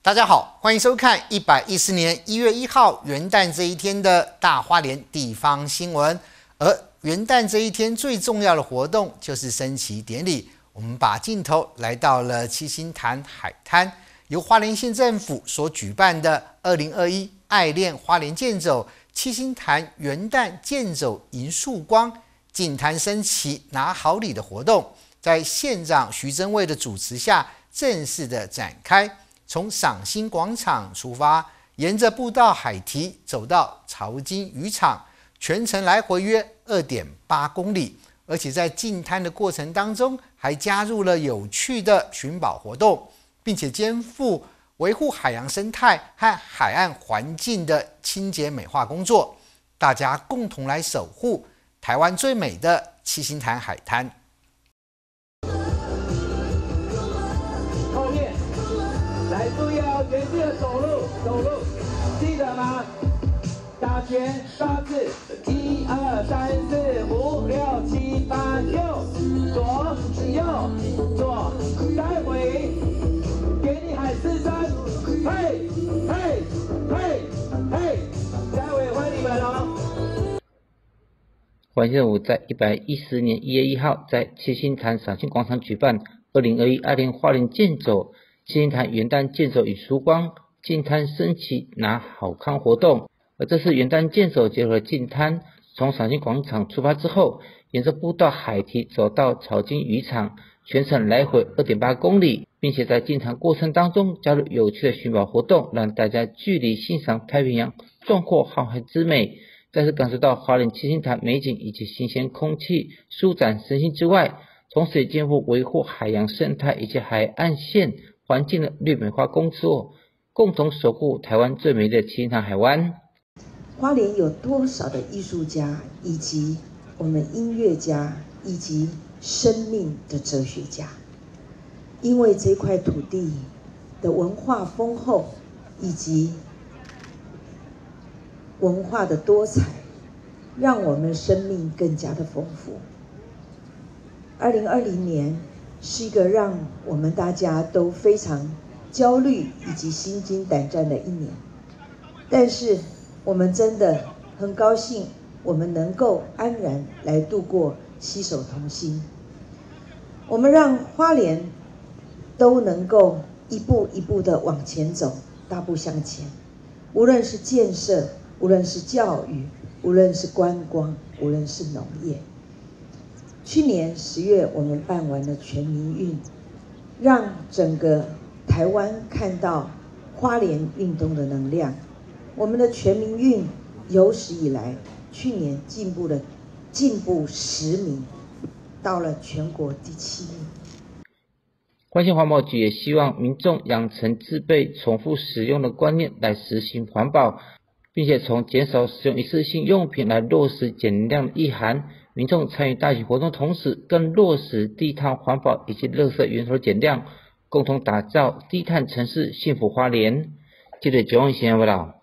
大家好，欢迎收看一百一十年一月一号元旦这一天的大花莲地方新闻。而元旦这一天最重要的活动就是升旗典礼。我们把镜头来到了七星潭海滩，由花莲县政府所举办的二零二一爱恋花莲剑走七星潭元旦剑走迎曙光，进滩升旗拿好礼的活动，在县长徐祯卫的主持下正式的展开。从赏心广场出发，沿着步道海堤走到潮金渔场，全程来回约二点八公里。而且在进滩的过程当中，还加入了有趣的寻宝活动，并且肩负维护海洋生态和海岸环境的清洁美化工作。大家共同来守护台湾最美的七星潭海滩。注意原地的走路，走路，记得吗？打拳八字，一二三四五六七八，右左右左，再回，给你喊四声，嘿嘿嘿嘿，再回欢迎你们哦。欢迎任务在一百一十年一月一号在七星潭赏心广场举办二零二一二零花莲健走。七星潭元旦健走与曙光，进滩升旗拿好康活动。而这次元旦健走结合进滩，从赏心广场出发之后，沿着步道海堤走到草金渔场，全程来回二点八公里，并且在进滩过程当中加入有趣的寻宝活动，让大家距离欣赏太平洋壮阔浩瀚之美，再次感受到花莲七星潭美景以及新鲜空气，舒展身心之外，同时也肩负维护海洋生态以及海岸线。环境的绿美化工作，共同守护台湾最美的七星潭海湾。花莲有多少的艺术家，以及我们音乐家，以及生命的哲学家？因为这块土地的文化丰厚，以及文化的多彩，让我们生命更加的丰富。二零二零年。是一个让我们大家都非常焦虑以及心惊胆战的一年，但是我们真的很高兴，我们能够安然来度过，携手同心。我们让花莲都能够一步一步的往前走，大步向前。无论是建设，无论是教育，无论是观光，无论是农业。去年十月，我们办完了全民运，让整个台湾看到花莲运动的能量。我们的全民运有史以来，去年进步了进步十名，到了全国第七名。关心环保局也希望民众养成自备重复使用的观念，来实行环保。并且从减少使用一次性用品来落实减量意涵，民众参与大型活动，同时更落实低碳环保以及绿色源头减量，共同打造低碳城市幸福花莲。记者九永贤报道。